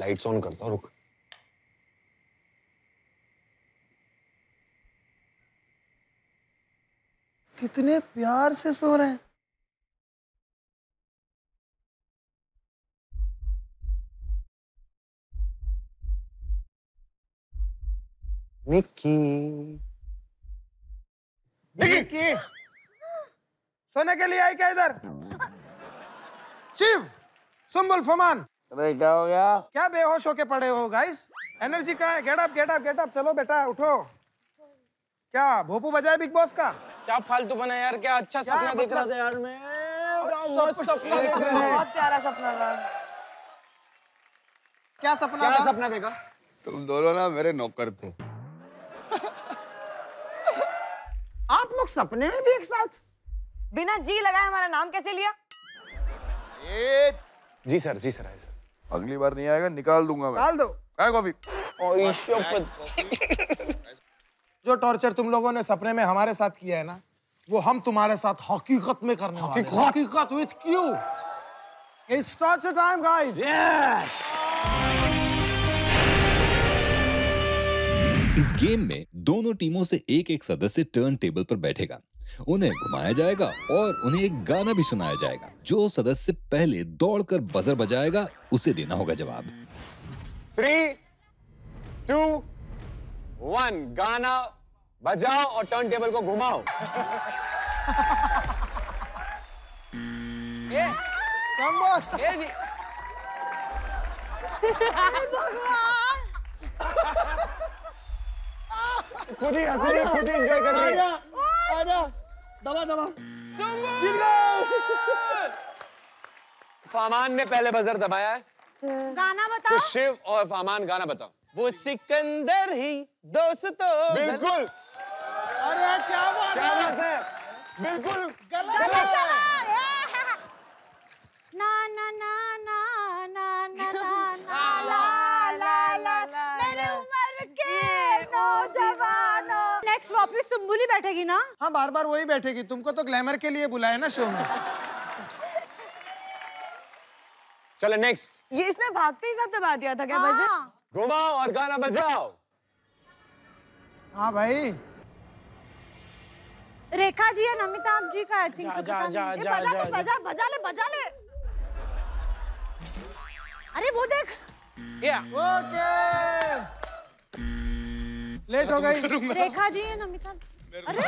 Lights on करता हूँ रुक। कितने प्यार से सो रहे हैं। निक्की। निक्की! सोने के लिए आई क्या इधर? शिव! सुम्बुल फमान अरे क्या हो गया? क्या बेहोश होके पड़े हो गाइस एनर्जी कहाँ है? Get up get up get up चलो बेटा उठो। क्या भोपू बजाए बिग बॉस का? क्या फालतू बना यार? क्या अच्छा क्या सपना देख रहा मतलब? था यार मैं? क्या मस्त सपना देख रहा था। बहुत प्यारा सपना था। क्या सपना क्या था? सपना देखा? तुम दोनों ना मेरे नौकर थे। आप लोग सपने में भी एक साथ? बिना जी लगाए हमारा नाम कैसे लिया? जी सर जी सर आए सर। अगली बार नहीं आएगा निकाल दूँगा मैं। दो। कॉफ़ी? जो टॉर्चर तुम लोगों ने सपने में हमारे साथ किया है ना वो हम तुम्हारे साथ हकीकत में करने वाले हकीकत? विथ क्यू इट्स टॉर्चर टाइम गाइस इस गेम में दोनों टीमों से एक एक सदस्य टर्न टेबल पर बैठेगा। उन्हें घुमाया जाएगा और उन्हें एक गाना भी सुनाया जाएगा। जो सदस्य पहले दौड़कर बजर बजाएगा उसे देना होगा जवाब। थ्री टू वन गाना बजाओ और टर्न टेबल को घुमाओ। ये ये जी खुद ही रही है, खुद ही एंजॉय कर रही है। आजा। दबा दबा फामान ने पहले बजर दबाया है गाना बताओ तो शिव और फामान गाना बताओ वो सिकंदर ही दोस्तों बिल्कुल अरे क्या बात क्या बात है बिल्कुल गलत जवाब ना ना ना ना ना ना ना ना वापस सुम्बुली बैठेगी ना? हाँ बार बार वही बैठेगी। तुमको तो ग्लैमर के लिए बुलाया ना शो में। चलो नेक्स्ट ये इसने भागते ही साथ दबा दिया था क्या हाँ। घुमाओ और गाना बजाओ। हाँ भाई। रेखा जी है अमिताभ जी का आई थिंक जा, जा, जा, जा, बजा जा, बजा बजा ले बजा ले। अरे वो देख। या ओके। लेट हो गई। रेखा जी है अमिताभ अरे!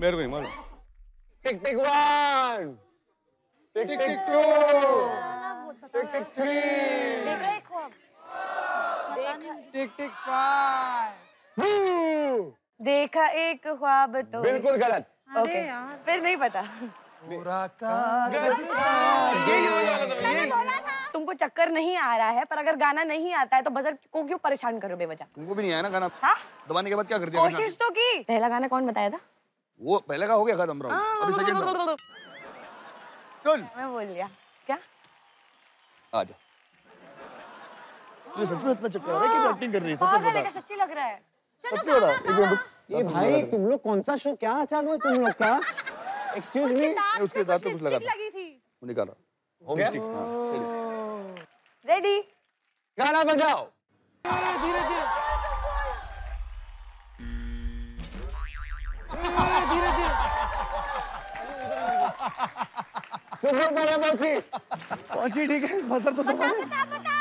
मेरे को मालूम tick tick one. Tick tick two. Tick tick three. देखा एक ख्वाब टिक टिक फाइव। देखा एक ख्वाब तो। बिल्कुल गलत। ओके। फिर नहीं पता। पूरा कागज़। तुमको चक्कर नहीं आ रहा है पर अगर गाना नहीं आता है तो बजर को क्यों परेशान करो बेवजह? तुमको भी नहीं आया ना गाना? हाँ? दबाने के बाद क्या कर दिया कोशिश तो की। पहला गाना कौन बताया था? वो पहले का हो गया खत्म राउंड अभी सेकंड सुन। मैं बोल लिया क्या? आ जा। तुझे सच में इतना चक्कर आ रहा है कि एक्टिंग कर रही है सच में है बता। सच्ची लग रहा है। सच्ची बता एक मिनट ये भाई तुम लोग कौन सा शो क्या चालू है तुम लोग का? एक्सक्यूज मी उसके दांत पे कुछ लगा था। लगी थी। वो निकाला। हो गया रेडी गाना बजाओ। धीरे धीरे धीरे धीरे सुपर पर पहुँची पहुँची ठीक है? बता तो बता बता बता।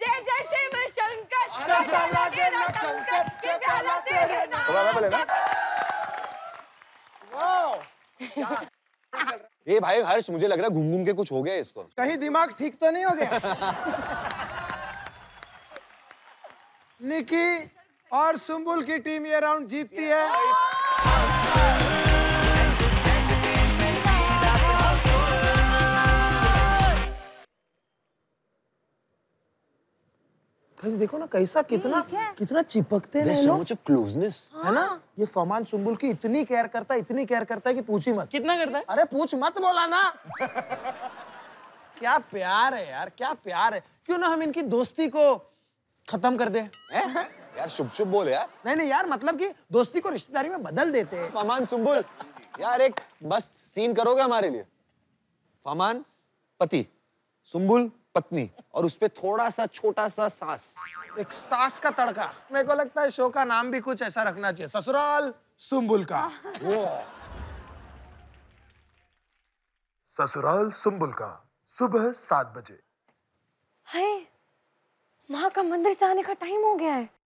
जय जय शिव शंकर। अरे साला के ना कंकर के प्याला तेरे नाम। वाह। क्या ये भाई हर्ष मुझे लग रहा है घूम घूम के कुछ हो गया इसको। कहीं दिमाग ठीक तो नहीं हो गया? निकी और सुम्बुल की टीम ये राउंड जीतती है। देखो ना कैसा कितना कितना चिपकते हैं लोग। much है ना? ये फमान सुम्बुल की इतनी केयर करता है इतनी केयर करता है कि पूछ ही मत। कितना करता है? अरे पूछ मत बोला ना। क्या प्यार है यार क्या प्यार है। क्यों ना हम इनकी दोस्ती को खत्म कर दें हैं? यार शुभ शुभ बोल यार। नहीं नहीं यार मतलब कि दोस्ती को रिश्तेदारी में बदल देते हैं। फमान सुम्बुल यार एक मस्त सीन करोगे हमारे लिए? फमान पति सुम्बुल पत्नी और उसपे थोड़ा सा छोटा सा सास। एक सास का तड़का। मेरे को लगता है शो का नाम भी कुछ ऐसा रखना चाहिए। ससुराल सुम्बुल का। वो। ससुराल सुम्बुल का। सुबह सात बजे। हाय माँ का मंदिर जाने आने का टाइम हो गया है।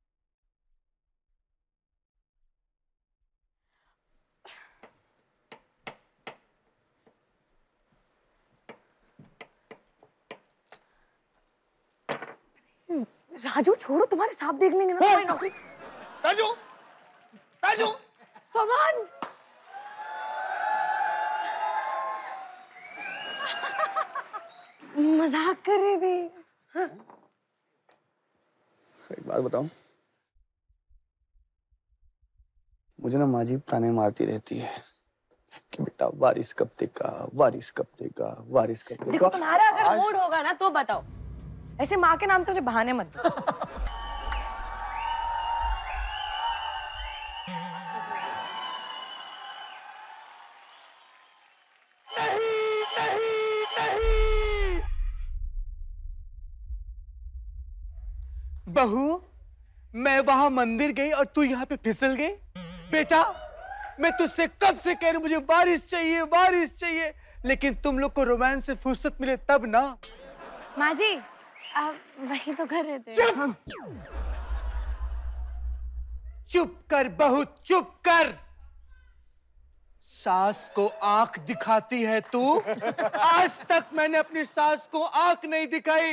राजू छोड़ो तुम्हारे सांप देख लेंगे ना नौकरी राजू! राजू! पवन मज़ाक कर रहे थे। एक बात बताऊँ। मुझे ना माजी ताने मारती रहती है कि बेटा वारिस कब देगा वारिस कब देगा वारिस कब देगा। देखो तुम्हारा अगर मूड होगा ना तो बताओ। ऐसे माँ के नाम से मुझे बहाने मत दो। बहू मैं वहाँ मंदिर गई और तू यहाँ पे फिसल गई। बेटा मैं तुझसे कब से कह रही मुझे बारिश चाहिए बारिश चाहिए। लेकिन तुम लोग को रोमांस से फुर्सत मिले तब ना। माँ जी आप वही तो कर रहे थे। चुप! चुप कर बहू चुप कर। सास को आँख दिखाती है तू? आज तक मैंने अपनी सास को आँख नहीं दिखाई।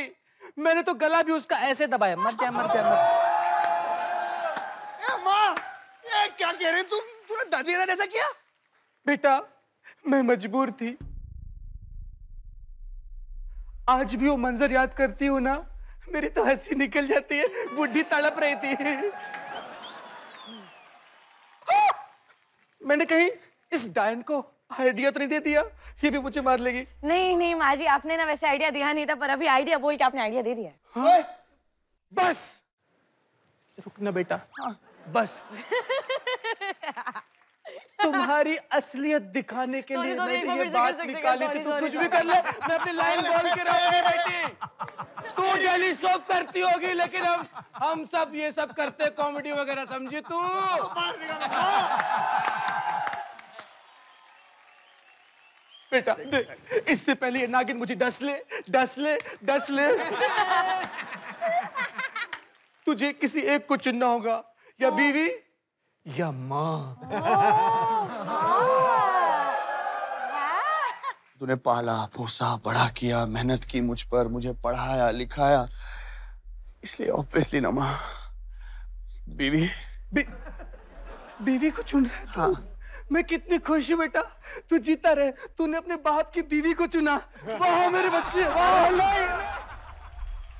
मैंने तो गला भी उसका ऐसे दबाया। मर जा मर जा मर माँ! ये क्या कह रही तुम? तूने दादी ने ऐसा किया? बेटा मैं मजबूर थी। आज भी वो मंजर याद करती हूँ ना मेरी तो हँसी निकल जाती है बुढ़ी तड़प रही थी। मैंने कहीं इस डायन को आइडिया तो नहीं दे दिया ये भी मुझे मार लेगी। नहीं नहीं माँ जी आपने ना वैसे आइडिया दिया नहीं था पर अभी आइडिया बोल के आपने आइडिया दे दिया है। हाँ? बस! रुकना बेटा बस। तुम्हारी असलियत दिखाने के लिए मैंने ये बात निकाली थी तू कुछ भी कर ले मैं अपनी लाइन बोल के रहूँगी बेटी। तू डेली सोप करती होगी लेकिन हम हम सब ये सब करते कॉमेडी वगैरह समझी तू? बेटा इससे पहले ये नागिन मुझे डस ले डस ले डस ले। तुझे किसी एक को चुनना होगा या बीवी? या माँ तूने पाला पोसा बड़ा किया मेहनत की मुझ पर मुझे पढ़ाया लिखाया। इसलिए ऑब्वियसली ना माँ। बीवी। बी, बीवी को चुन रहा है। मैं कितनी खुश हूँ बेटा। तू जीता रहे। तूने अपने बाप की बीवी को चुना। वाह मेरे बच्चे वाह।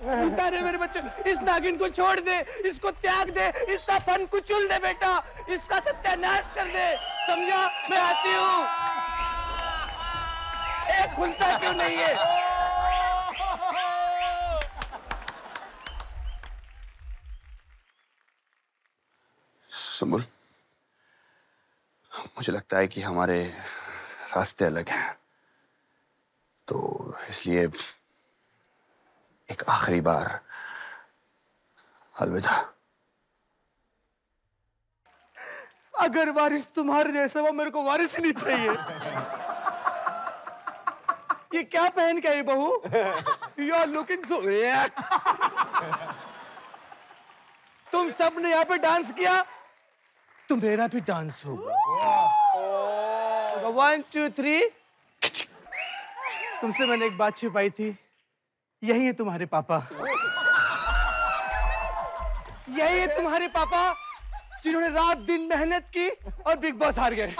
जीता रहे मेरे बच्चे, इस नागिन को छोड़ दे, इसको त्याग दे, इसका फन कुचल दे बेटा, इसका सत्यानाश कर दे। समझा? मैं आती हूँ। एक खुलता क्यों नहीं है? सुमुल मुझे लगता है कि हमारे रास्ते अलग हैं। तो इसलिए एक आखिरी बार। अलविदा। अगर वारिस तुम्हारे जैसा हो मेरे को वारिस ही नहीं चाहिए। ये क्या पहन के आई बहू? यू आर लुकिंग सो तुम सबने यहाँ पे डांस किया? तो मेरा भी डांस होगा। वन टू थ्री तुमसे मैंने एक बात छुपाई थी। यही है तुम्हारे पापा। यही है तुम्हारे पापा, जिन्होंने रात दिन मेहनत की और बिग बॉस हार गए।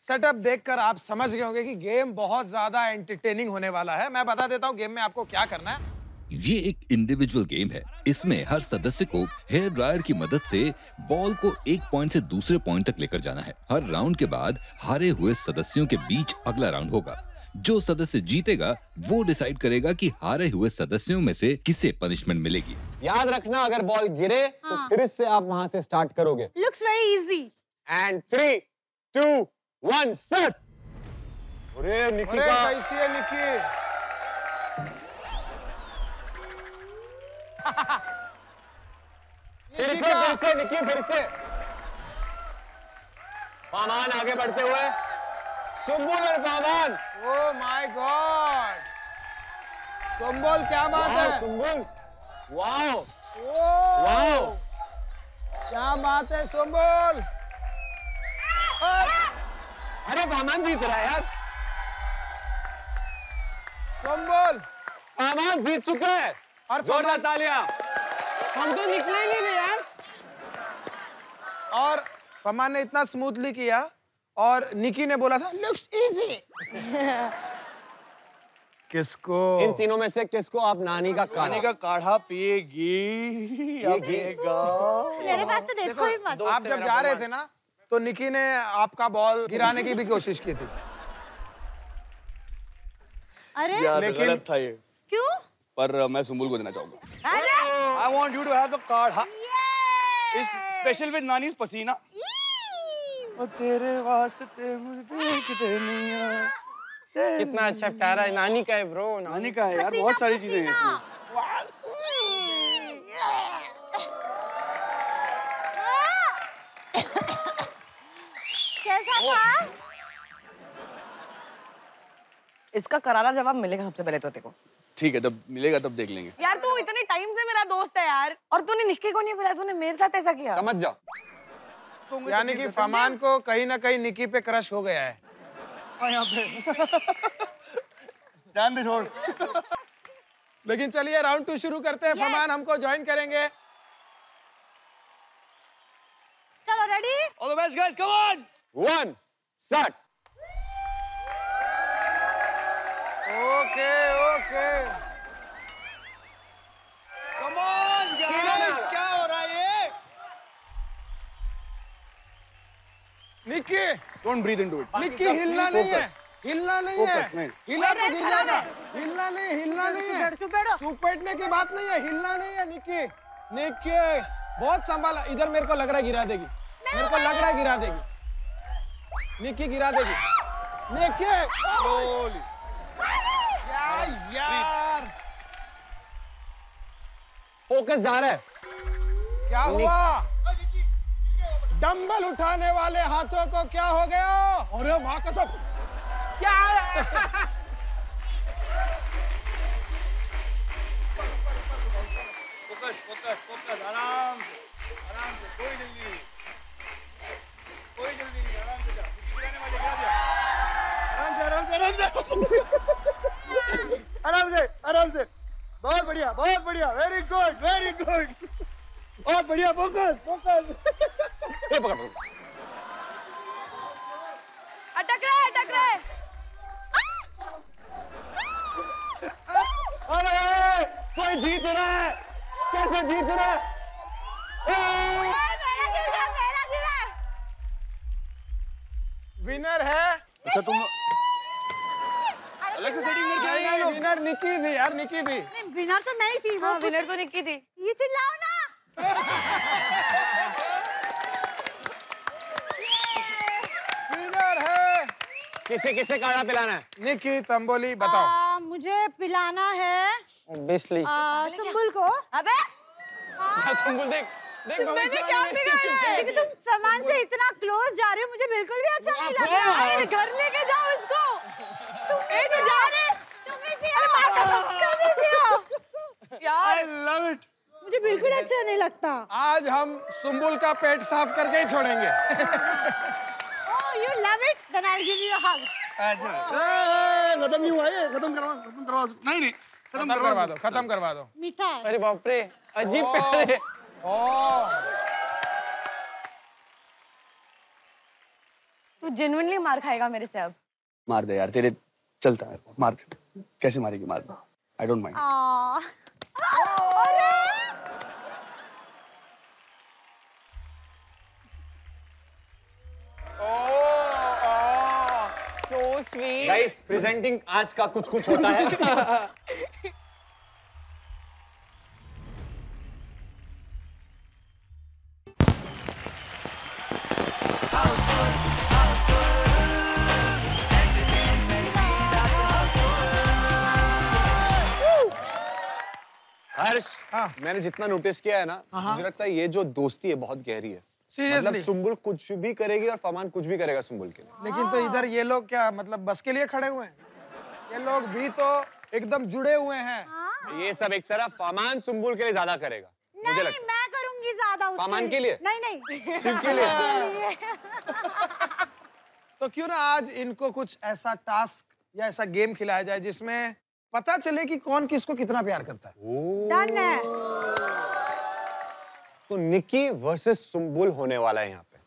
सेटअप देखकर आप समझ गए होंगे कि गेम बहुत ज़्यादा एंटरटेनिंग होने वाला है। मैं बता देता हूँ गेम में आपको क्या करना है। ये एक इंडिविजुअल गेम है। इसमें हर सदस्य को हेयर ड्रायर की मदद से बॉल को एक पॉइंट से दूसरे पॉइंट तक लेकर जाना है। हर राउंड के बाद हारे हुए सदस्यों के बीच अगला राउंड होगा। जो सदस्य जीतेगा वो डिसाइड करेगा कि हारे हुए सदस्यों में से किसे पनिशमेंट मिलेगी। याद रखना अगर बॉल गिरे तो फिर से आप वहाँ से स्टार्ट करोगे। Looks very easy and three two one set अरे निकी अरे का कैसी है निकी। फिर से फिर से निकी फिर से। पामान आगे बढ़ते हुए। सुम्बुल और पामान ओ माय गॉड। संबोल क्या बात है? सुम्बुल वाओ। वाओ। क्या बात है संबोल? अरे पामान जीत रहा है यार। संबोल। पामान जीत चुका है। और जोरदार तालियाँ। हम तो निकले ही नहीं थे यार। और पमान ने इतना स्मूथली किया और निकी ने बोला था लुक्स इजी किसको? इन तीनों में से किसको आप नानी का पानी कानी का काढ़ा पिएगी मेरे पास तो देखो ही मत। आप जब जा रहे थे ना तो निकी ने आपका बॉल गिराने की भी कोशिश की थी। अरे। लेकिन- गलत था ये। पर मैं सुम्बुल को देना चाहूँगा। I want you to have the is special with nannies पसीना। ओ तेरे वास्ते मुझे कितना अच्छा प्यारा है। नानी का है ब्रो नानी। का है यार बहुत सारी चीज़ें हैं इसमें। कैसा था? इसका करारा जवाब मिलेगा सबसे पहले तो तेरे को। ठीक है जब मिलेगा तब देख लेंगे। यार तू इतने टाइम से मेरा दोस्त है यार और तूने निक्के को नहीं बुलाया तूने मेरे साथ ऐसा किया। समझ जाओ यानी कि फमान को कहीं ना कहीं निकी पे क्रश हो गया है। यहाँ ध्यान दे छोड़। लेकिन चलिए राउंड टू शुरू करते हैं। फमान हमको ज्वाइन करेंगे। चलो ready all the best guys come on one set okay okay. Come on guys क्या हो रहा है ये? Nikki don't breathe into it Nikki हिलना नहीं है। हिलना नहीं है। नहीं। हिला तो गिर जाएगा हिलना नहीं हिलना नहीं है। चुप बैठो। चुप बैठने की बात नहीं है। हिलना नहीं है निकी निकी बहुत संभाला। इधर मेरे को लग रहा है गिरा देगी। मेरे को लग रहा है गिरा देगी। निकी गिरा देगी। निकी फोकस जा रहा है। क्या हुआ? डंबल उठाने वाले हाथों को क्या हो गया? अरे माँ कसम। क्या? फोकस फोकस फोकस आराम से आराम से कोई जल्दी नहीं। कोई जल्दी नहीं आराम से जा। किसी गिराने वाले गिरा दिया? आराम से आराम से आराम से। आराम से आराम से। बहुत बढ़िया बहुत बढ़िया वेरी गुड वेरी गुड बहुत बढ़िया फोकस फोकस ये पकड़ पकड़। अटक रहा। है अटक रहा अरे कोई जीत रहा है? कैसे जीत रहा है? मेरा गिर मेरा गिरा। विनर है? अच्छा तुम अलग से सेटिंग करके आएगा नहीं विनर निकी थी यार निकी थी विनर तो नहीं थी वो हाँ विनर तो निक्की थी। ये चिल्लाओ ना। विनर है। किसे किसे काढ़ा पिलाना है? निकी तंबोली बताओ। आ, मुझे पिलाना है ऑब्वियसली आ, सुम्बुल को। अबे! सुम्बुल देख देख मैंने क्या बिगाड़ा है? लेकिन तुम सामान से इतना क्लोज जा रहे हो मुझे बिल्कुल भी अच्छा नहीं लग रहा। अरे घर लेके जाओ इसको। ए तू जा रहे तुम भी पियो तुम भी पियो यार लव इट मुझे बिल्कुल अच्छा नहीं लगता। आज हम सुम्बुल का पेट साफ़ करके ही छोड़ेंगे। ओह you love it then I will give you a hug अच्छा खत्म नहीं हुआ ये खत्म करवा खत्म करवा नहीं नहीं खत्म करवा करवा दो खत्म करवा दो। मीठा है। अरे बाप रे अजीब प्यारे ओह तू जेन्युइनली मार खाएगा मेरे से अब। मार दे यार तेरे चलता है मार दे कैसे मारेगी मार? दे I don't mind guys presenting आज का कुछ कुछ होता है। हर्ष मैंने जितना नोटिस किया है ना मुझे लगता है ये जो दोस्ती है बहुत गहरी है। मतलब सुम्बुल कुछ भी करेगी और फमान कुछ भी करेगा सुम्बुल के लिए। लेकिन तो इधर ये लोग क्या मतलब बस के लिए खड़े हुए हैं? ये लोग भी तो एकदम जुड़े हुए हैं। ये सब एक तरफ़ फमान सुम्बुल के लिए ज़्यादा करेगा मुझे नहीं लगता मैं करूँगी ज़्यादा उसके सामान के लिए? नहीं नहीं। शिव के लिए? तो क्यों ना आज इनको कुछ ऐसा टास्क या ऐसा गेम खिलाया जाए जिसमें पता चले कि कौन किसको कितना प्यार करता है। डन है। तो निकी वर्सेस सुम्बुल होने वाला है यहाँ पे।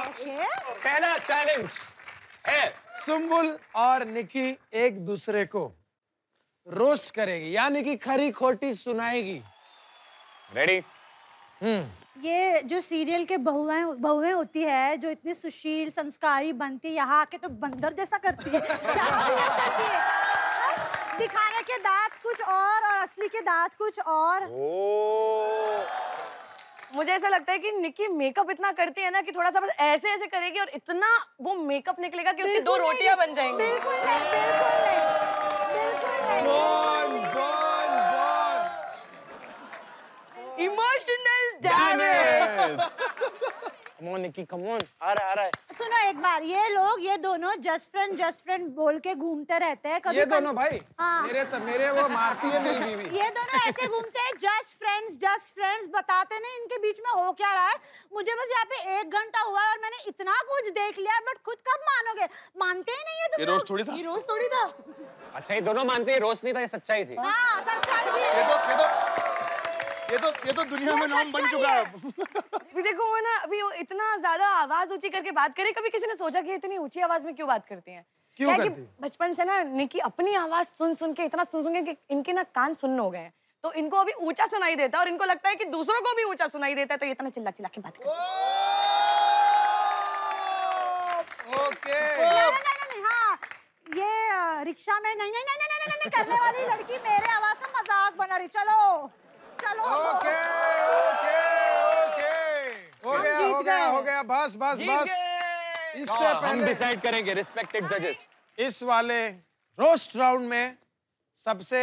ओके पहला चैलेंज है। सुम्बुल और निकी एक दूसरे को रोस्ट करेगी यानी कि खरी खोटी सुनाएगी। रेडी ये जो सीरियल के बहुएँ बहुएँ होती है जो इतनी सुशील संस्कारी बनती है यहाँ आके तो बंदर जैसा करती है। है। दिखाने के दांत कुछ और और असली के दांत कुछ और। ओ। मुझे ऐसा लगता है कि निकी मेकअप इतना करती है ना कि थोड़ा सा बस ऐसे ऐसे करेगी और इतना वो मेकअप निकलेगा कि उसकी दो रोटियाँ बन जाएँगी। बिल्कुल नहीं बिल्कुल नहीं बिल्कुल नहीं bon bon bon emotional damage come on Nikki come on आ रहा आ रहा है। सुनो एक बार ये लोग ये दोनों जस्ट फ्रेंड जस्ट फ्रेंड बोल के घूमते रहते हैं कभी ये दोनों भाई हाँ। मेरे तो मेरे वो मारती है मेरी बीवी। ये दोनों ऐसे घूमते हैं जस्ट फ्रेंड्स जस्ट फ्रेंड्स बताते नहीं इनके बीच में हो क्या रहा है? मुझे बस यहाँ पे एक घंटा हुआ है और मैंने इतना कुछ देख लिया बट खुद कब मानोगे? मानते ही नहीं है तुम रोज थोड़ी था। ये रोज थोड़ी था? अच्छा ये दोनों मानते हैं रोज नहीं था ये सच्चाई थी। हाँ सच्चाई थी। ये तो ये तो दुनिया में नाम बन चुका है। अभी देखो वो ना अभी वो इतना ज़्यादा आवाज़ ऊँची करके बात करे कभी किसी ने सोचा कि इतनी ऊँची आवाज़ में क्यों बात करती हैं? क्यों करती बचपन से ना निकी अपनी आवाज़ सुन सुन के इतना सुन सुन के इनके ना कान सुन्न हो गए हैं। तो इनको अभी ऊँचा सुनाई देता है और इनको लगता है कि दूसरों को भी ऊँचा सुनाई देता है तो ये इतना चिल्ला चिल्ला के बात करते हैं। ओके। हाँ। ये रिक्शा में नहीं नहीं नहीं, नहीं, नहीं करने वाली लड़की मेरे आवाज़ का मज़ाक बना रही चलो। चलो। Okay okay okay. हो गया हो गया हो गया। बस बस बस। इससे हम डिसाइड करेंगे रिस्पेक्टेड जजेस इस वाले रोस्ट राउंड में सबसे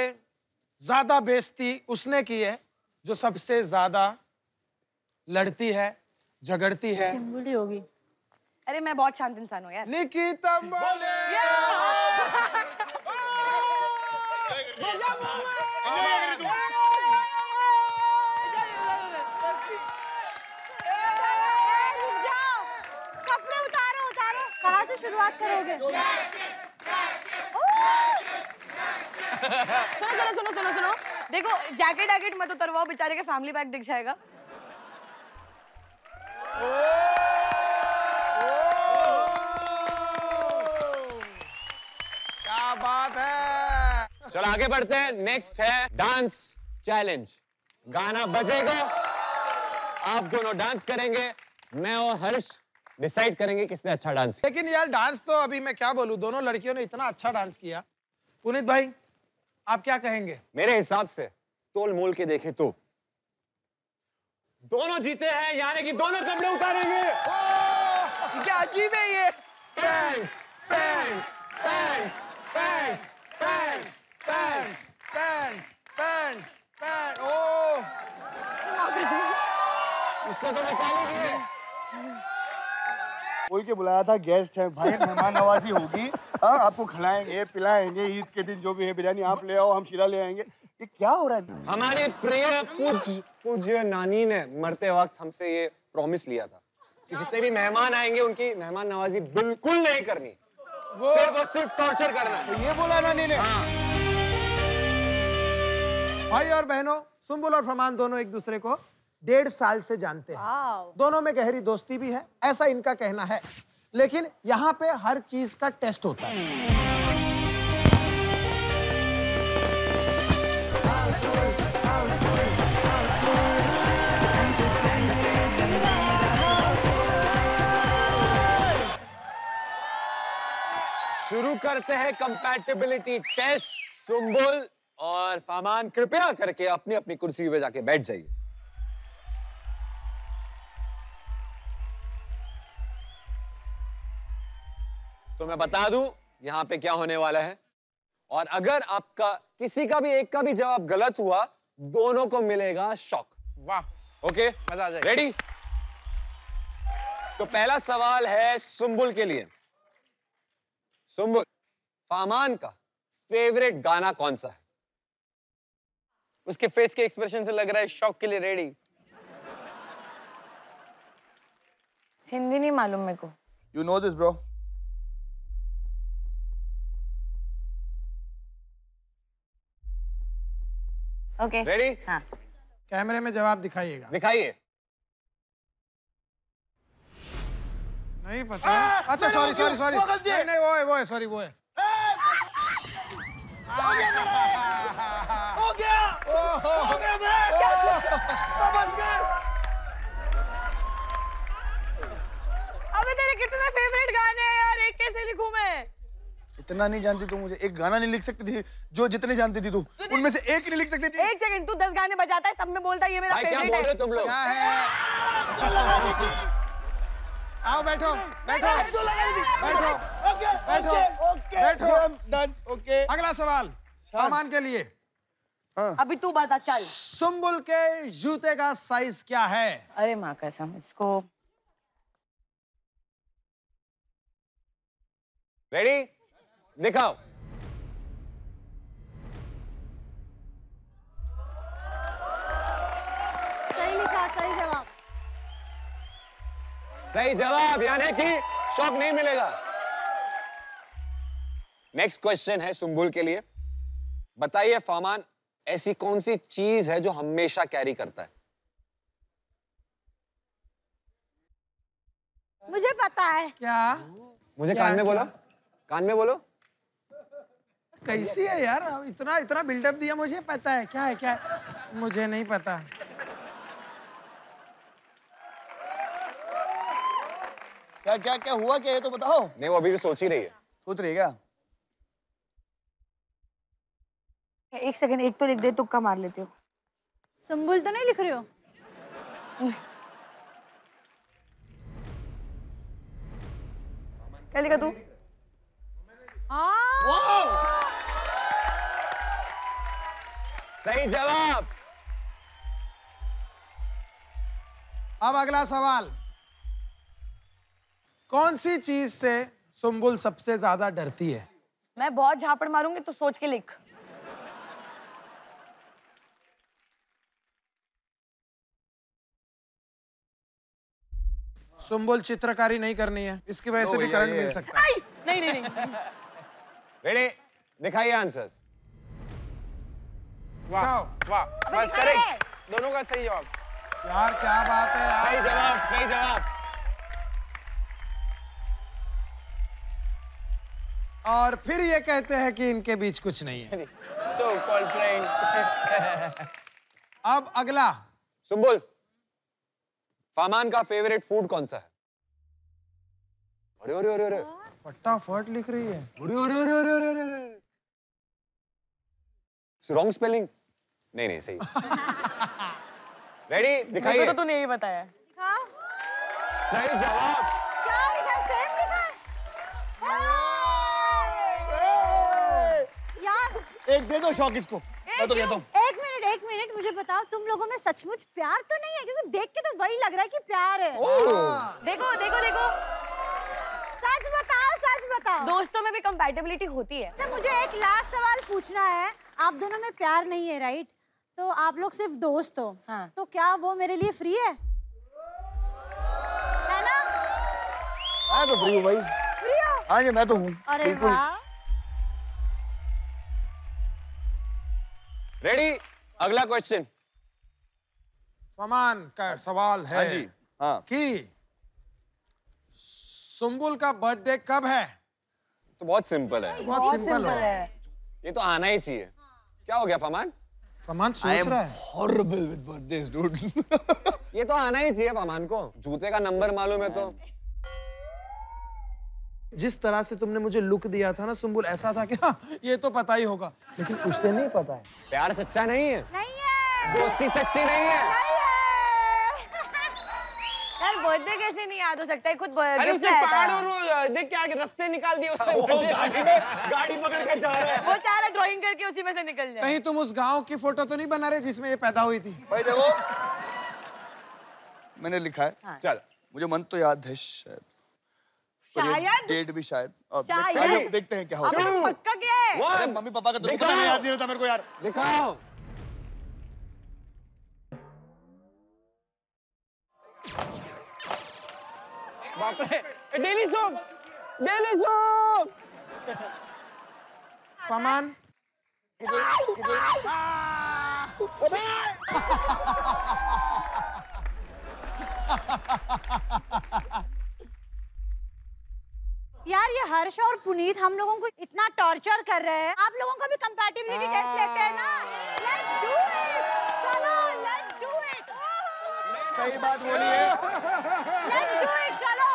ज़्यादा बेइज्जती उसने की है जो सबसे ज़्यादा लड़ती है झगड़ती है। सिंबुली होगी। अरे मैं बहुत शांत इंसान हूँ यार। निकिता बोले ए, रुक जाओ कपड़े उतारो उतारो कहाँ से शुरुआत करोगे? सुनो सुनो सुनो सुनो सुनो। देखो जैकेट वैकेट मत उतरवाओ बेचारे के फैमिली पैक दिख जाएगा। क्या बात है? चलो आगे बढ़ते हैं। नेक्स्ट है डांस चैलेंज गाना बजेगा। आप दोनों डांस करेंगे। मैं और हर्ष डिसाइड करेंगे किसने अच्छा डांस किया। लेकिन यार डांस तो अभी मैं क्या बोलूँ दोनों लड़कियों ने इतना अच्छा डांस किया। पुनीत भाई आप क्या कहेंगे? मेरे हिसाब से तोल मोल के देखे तो। दोनों जीते हैं यानी कि दोनों कपड़े उतारेंगे। क्या अजीब है ये। Pants pants pants pants pants pants pants pants pant ओ! इससे तो निकाली दिए बोल के बुलाया था गेस्ट है। भाई मेहमान नवाजी होगी। हाँ आपको खिलाएँगे पिलाएँगे ईद के दिन जो भी है बिरयानी आप ले आओ हम शीरा ले आएँगे। ये क्या हो रहा है? हमारे प्रिय पूज पूज्य नानी ने मरते वक्त हमसे ये प्रॉमिस लिया था कि जितने भी मेहमान आएँगे उनकी मेहमान नवाजी बिल्कुल नहीं करनी। वो सिर्फ़ और सिर्फ़ टॉर्चर करना। है ये बोला नानी ने। हाँ। भाई और बहनों सुम्बुल और फरमान दोनों एक दूसरे को। डेढ़ साल से जानते हैं। दोनों में गहरी दोस्ती भी है ऐसा इनका कहना है। लेकिन यहाँ पे हर चीज़ का टेस्ट होता है। शुरू करते हैं कंपैटिबिलिटी टेस्ट सुम्बुल और फामान कृपया करके अपनी अपनी कुर्सी पे जाके बैठ जाइए। तो मैं बता दूँ यहाँ पे क्या होने वाला है। और अगर आपका किसी का भी एक का भी जवाब गलत हुआ दोनों को मिलेगा शॉक। वाह। ओके? मज़ा आ जाएगा। रेडी तो पहला सवाल है सुम्बुल के लिए। सुम्बुल फामान का फेवरेट गाना कौन सा है? उसके फेस के एक्सप्रेशन से लग रहा है शॉक के लिए रेडी हिंदी नहीं मालूम मेरे को। You know this bro. Okay ready हाँ। कैमरे में जवाब दिखाइएगा। दिखाइए। नहीं पता। अच्छा सॉरी सॉरी सॉरी नहीं नहीं वो है वो है सॉरी वो है। हो गया हो गया। मैं। बस कर अबे तेरे कितने फेवरेट गाने हैं यार एक कैसे लिखूं मैं? इतना नहीं जानती तू मुझे। एक गाना नहीं लिख सकती थी जो जितने जानती थी तू। उनमें से एक नहीं लिख सकती थी। एक सेकंड तू दस गाने बजाता है सब में बोलता है ये मेरा भाई क्या बोल फेवरेट है तुम लोग? क्या है? आओ बैठो बैठो। बैठो ओके बैठो। ओके बैठो। Done okay. अगला सवाल सामान के लिए। अभी तू बता चल। सुम्बुल के जूते का साइज़ क्या है? अरे माँ कसम इसको रेडी दिखाओ। सही लिखा सही जवाब। सही जवाब यानी कि शौक नहीं मिलेगा। नेक्स्ट क्वेश्चन है सुम्बुल के लिए। बताइए फामान ऐसी कौन सी चीज़ है जो हमेशा कैरी करता है? मुझे पता है। क्या? मुझे क्या, कान में बोलो। कान में बोलो। कैसी है यार? अब इतना इतना बिल्डअप दिया मुझे पता है। क्या है क्या है? मुझे नहीं पता। क्या क्या क्या हुआ? क्या है तो बताओ। नहीं वो अभी भी सोच ही रही है। सोच रही है क्या? एक सेकंड एक तो लिख दे तुक्का मार लेते हो। संबुल तो नहीं लिख रहे हो? क्या लिखा तू? हाँ। सही जवाब। अब अगला सवाल। कौन सी चीज़ से सुम्बुल सबसे ज़्यादा डरती है? मैं बहुत झापड़ मारूँगी तो सोच के लिख। सुम्बुल चित्रकारी नहीं करनी है। इसकी वजह से भी करंट मिल सकता है। नहीं नहीं नहीं। रेडी दिखाइए आंसर्स वाह वाह। बस करेक्ट दोनों का सही जवाब। यार क्या बात है यार। सही जवाब सही जवाब। और फिर ये कहते हैं कि इनके बीच कुछ नहीं है। सो कॉल्ड फ्रेंड अब अगला। सुम्बुल फामान का फेवरेट फ़ूड कौन सा है? अरे अरे अरे अरे। फटाफट लिख रही है। अरे अरे अरे अरे अरे अरे। रॉन्ग स्पेलिंग नहीं नहीं सही। रेडी मेरे दिखाइए तो तूने यही बताया। हाँ सही जवाब। क्या लिखा है सेम लिखा है यार। एक दे दो शौक इसको। मैं तो कहता हूँ। एक मिनट एक मिनट मुझे बताओ तुम लोगों में सचमुच प्यार तो नहीं है? क्योंकि देख के तो वही लग रहा है कि प्यार है। देखो देखो देखो। सच बताओ सच बताओ। दोस्तों में भी कंपैटिबिलिटी होती है। अच्छा मुझे एक लास्ट सवाल पूछना है। आप दोनों में प्यार नहीं है राइट तो आप लोग सिर्फ़ दोस्त हो। हाँ। तो क्या वो मेरे लिए फ्री है? है ना? मैं तो फ्री हूँ भाई। फ्री हो? हाँ जी मैं तो हूँ। अरे वाह। रेडी अगला क्वेश्चन समान का सवाल है हाँ जी। हाँ। कि सुम्बुल का बर्थडे कब है? तो बहुत सिंपल है। बहुत बहुत सिंपल सिंपल है है। ये तो आना ही चाहिए। क्या हो गया फमान फमान सोच रहा है। हॉरिबल विद बर्थडेस डूड ये तो आना ही चाहिए फमान को। जूते का नंबर मालूम है तो। जिस तरह से तुमने मुझे लुक दिया था ना सुम्बुल ऐसा था क्या हाँ ये तो पता ही होगा। लेकिन उसे नहीं पता है। प्यार सच्चा नहीं है। नहीं है। दोस्ती सच्ची नहीं है। बर्थडे कैसे नहीं याद हो सकता है? खुद अरे उसने पहाड़ और देख क्या रास्ते निकाल दिए उसने। गाड़ी में गाड़ी पकड़ के जा रहा है। वो चाह रहा ड्राइंग करके उसी में से निकल जाए। कहीं तुम उस गाँव की फ़ोटो तो नहीं बना रहे जिसमें ये पैदा हुई थी? भाई देखो मैंने लिखा है। चल मुझे मन तो याद है शायद। शायद? डेट भी शायद। अब देखते- देखते हैं क्या होता है। पक्का क्या है? मम्मी पापा का तो नहीं याद नहीं रहता मेरे को यार। दिखाओ बाप रे। Daily soap daily soap. फमान यार ये हर्ष और पुनीत हम लोगों को इतना टॉर्चर कर रहे हैं। आप लोगों का भी कंपैटिबिलिटी टेस्ट लेते हैं ना? लेट्स डू इट चलो लेट्स डू इट सही बात बोली है। लेट्स डू इट चलो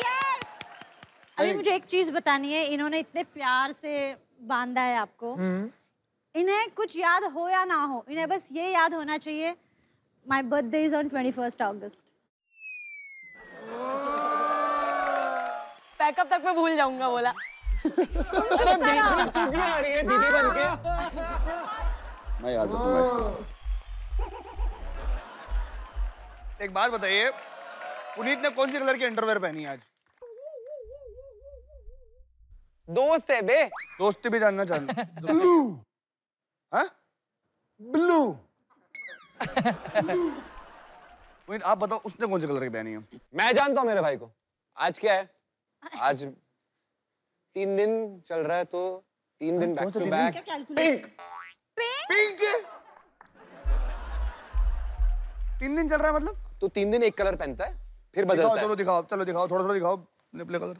यस अभी मुझे एक चीज़ बतानी है इन्होंने इतने प्यार से बांधा है आपको। इन्हें कुछ याद हो या ना हो इन्हें बस ये याद होना चाहिए my birthday is on 21st August pack up तक मैं भूल जाऊँगा बोला। अरे बीच में आ रही है दीदी बन के? मैं याद रखूँगा इसको। एक बात बताइए पुनीत ने कौन सी कलर की अंडरवेयर पहनी आज? दोस्त है बे। दोस्ती भी जानना चाहता ब्लू। हाँ? ब्लू। आप बताओ उसने कौन सी कलर की पहनी है? मैं जानता हूँ मेरे भाई को। आज क्या है? आज तीन दिन चल रहा है तो तीन दिन बैक टू तीन बैक पिंक पिंक तीन दिन चल रहा है मतलब? तो तीन दिन एक कलर पहनता है फिर बदलता चलो दिखाओ चलो दिखाओ थोड़ा थोड़ा दिखाओ निपले कलर।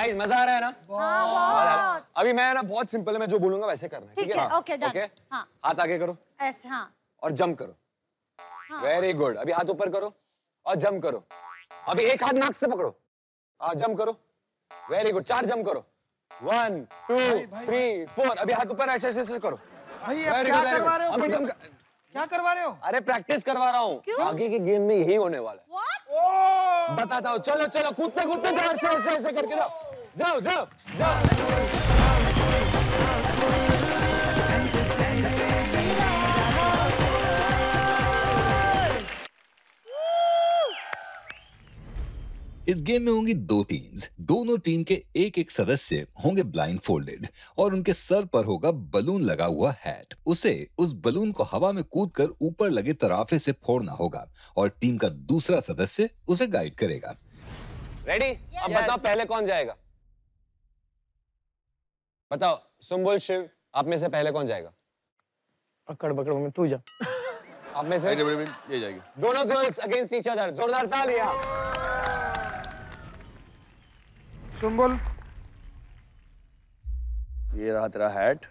गाइस मज़ा आ रहा है ना? हाँ बहुत। अभी मैं ना बहुत सिंपल है मैं जो बोलूँगा वैसे करना है ठीक है, okay, done. ओके हाँ। हाथ आगे करो। ऐसे हाँ। और जंप करो। वेरी गुड अभी हाथ ऊपर करो और जंप करो। अभी एक हाथ नाक से पकड़ो। हाँ जंप करो। वेरी गुड चार जंप करो। वन टू थ्री फोर अभी हाथ ऊपर ऐसे ऐसे करो। भाई क्या करवा रहे हो अभी क्या करवा रहे हो? अरे प्रैक्टिस करवा रहा हूँ। आगे के गेम में यही होने वाला है। बताता हूँ। चलो चलो कूदते कूदते ऐसे ऐसे ऐसे करके जाओ जाओ जाओ जाओ इस गेम में होंगी दो टीम्स दोनों टीम के एक एक सदस्य होंगे ब्लाइंड फोल्डेड और उनके सर पर होगा बलून लगा हुआ हैट उसे उस बलून को हवा में कूदकर ऊपर लगे तराफे से फोड़ना होगा और टीम का दूसरा सदस्य उसे गाइड करेगा. Ready yes. अब बताओ पहले कौन जाएगा? बताओ सुम्बुल शिव आप में से पहले कौन जाएगा? अकड़ बकड़ में तू जा। आप में से? ये जाएगी। दोनों गर्ल्स अगेंस्ट ईच अदर जोरदार तालियाँ सुम्बुल ये रहा तेरा हैट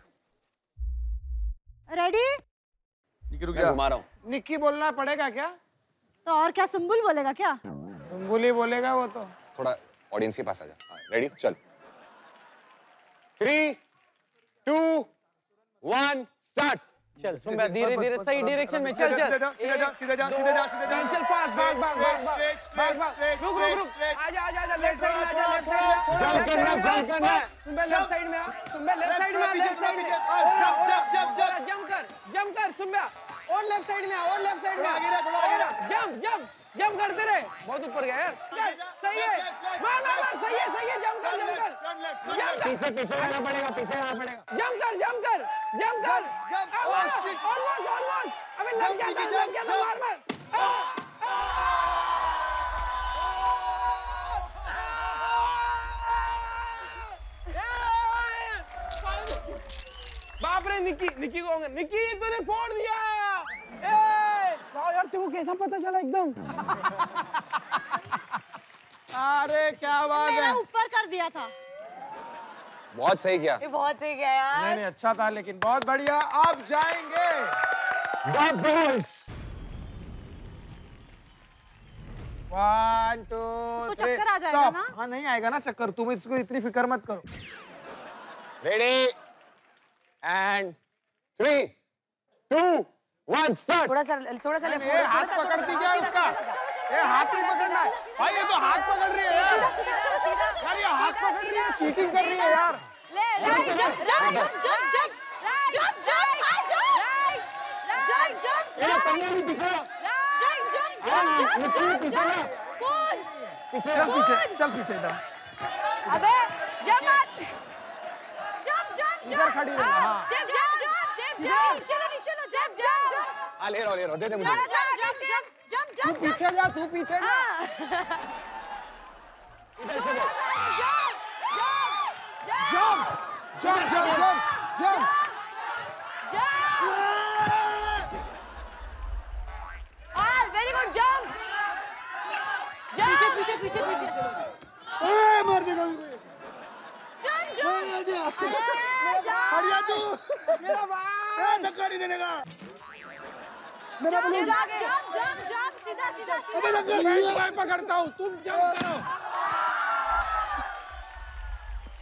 रेडी ये रुक जा घुमा रहा हूँ। निक्की बोलना पड़ेगा क्या? तो और क्या सुम्बुल बोलेगा क्या? सुम्बुल ही बोलेगा वो तो। थोड़ा ऑडियंस के पास आ जा। रेडी चल। थ्री टू वन स्टार्ट चल सुन धीरे धीरे सही डायरेक्शन में चल चल। सीधा जा सीधा जा सीधा जा सीधा जा। चल फास्ट भाग भाग भाग भाग भाग भाग। रुक रुक रुक। आजा आजा आजा लेफ़्ट साइड आजा लेफ़्ट साइड जंप करना जंप करना सुन लेफ़्ट साइड में आ। सुन लेफ़्ट साइड में लेफ़्ट साइड में जंप जंप जंप जंप कर जंप कर सुन बे। और लेफ़्ट साइड में और लेफ़्ट साइड में आ। जंप जंप जंप करते रहे। बहुत ऊपर गया यार। सही है। मार मार मार सही है सही है। जंप कर जंप कर। जंप कर। पीछे पीछे आना पड़ेगा पीछे आना पड़ेगा। जंप कर जंप कर। जंप कर। Jump. Oh, shit. Almost almost अबे लग गया था लग गया था मार मार बाप रे निकी निकी को निकी तूने फोड़ दिया ए यार तेरे को कैसा पता चला एकदम? अरे क्या बात है। ऊपर कर दिया था। बहुत सही किया। बहुत सही गया यार। नहीं नहीं अच्छा था लेकिन बहुत बढ़िया। आप जाएँगे. वन टू तो चक्कर आ जाएगा ना? हाँ नहीं आएगा ना चक्कर। तुम इसको इतनी फ़िक्र मत करो। Ready? And three, two, one, start. थोड़ा सा थोड़ा सा लेफ़्ट हाथ पकड़ती क्या इसका ये हाथ ही पकड़ना है भाई ये तो हाथ पकड़ रही है यार यार ये हाथ पकड़ रही है चीटिंग कर रही है यार ले jump jump jump jump jump jump jump हाँ जंप जंप जंप ये पंजा भी पीछे ला। जंप जंप हाँ, निकली पीछे ला। पीछे चल पीछे चल पीछे इधर अबे जब मत जंप जंप इधर खड़ी रहना हाँ शिव जंप शिव जंप चलो नहीं चलो जंप जंप जंप हाँ, ले रहा ले रहा दे दे मुझे। जंप जंप जंप जंप तू पीछे जा तू पीछे जा। इधर से। Jump jump jump jump jump. All very good jump पीछे पीछे पीछे पीछे। ए, मार देगा। Jump jump. हरिया तू। मेरा भाई ए, धक्का नहीं देने का। Jump jump jump jump jump सीधा सीधा अबे मैं पकड़ता हूँ तुम जंप करो।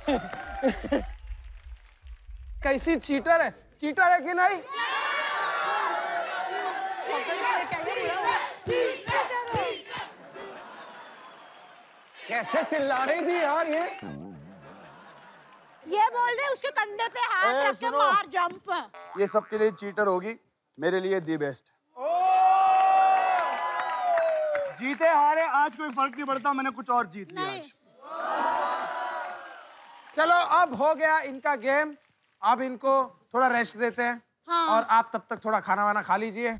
कैसी चीटर है? चीटर है कि नहीं? कैसे चिल्ला रही थी यार ये? ये बोल रहे उसके कंधे पे हाथ रख के मार जंप। ये सबके लिए चीटर होगी मेरे लिए दी बेस्ट। जीते हारे आज कोई फ़र्क नहीं पड़ता मैंने कुछ और जीत लिया आज। चलो अब हो गया इनका गेम। अब इनको थोड़ा रेस्ट देते हैं। हाँ। और आप तब तक थोड़ा खाना वाना खा लीजिए।